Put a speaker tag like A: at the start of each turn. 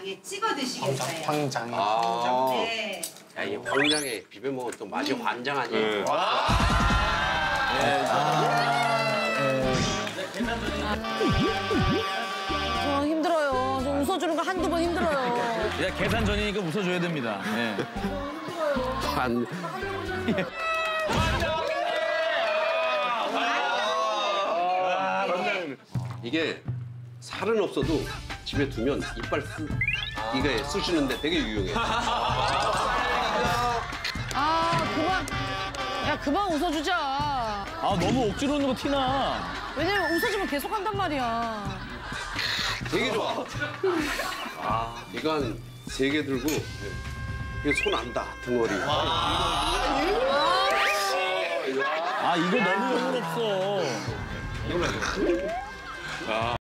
A: 광장에 찍어 드시겠어요.
B: 광장에.
C: 아.
A: 네.
C: 야, 이 광장에 비벼 먹으면 또 맛이 환장 아니에요?
D: 저 힘들어요. 좀 웃어주는 거 한두 번 힘들어요.
E: 야, 계산 전이니까 웃어줘야 됩니다. 예.
C: 한 이게 살은 없어도 집에 두면 이빨 쓰, 이게 쑤시는데 되게 유용해.
D: 아, 그만. 야, 그만 웃어주자.
E: 아, 너무 억지로 웃는 거 티나.
D: 왜냐면 웃어주면 계속 한단 말이야.
C: 되게 좋아. 아, 이거 한 세 개 들고 이거 손 안다 등어리.
E: 아, 이거 너무 의문 없어.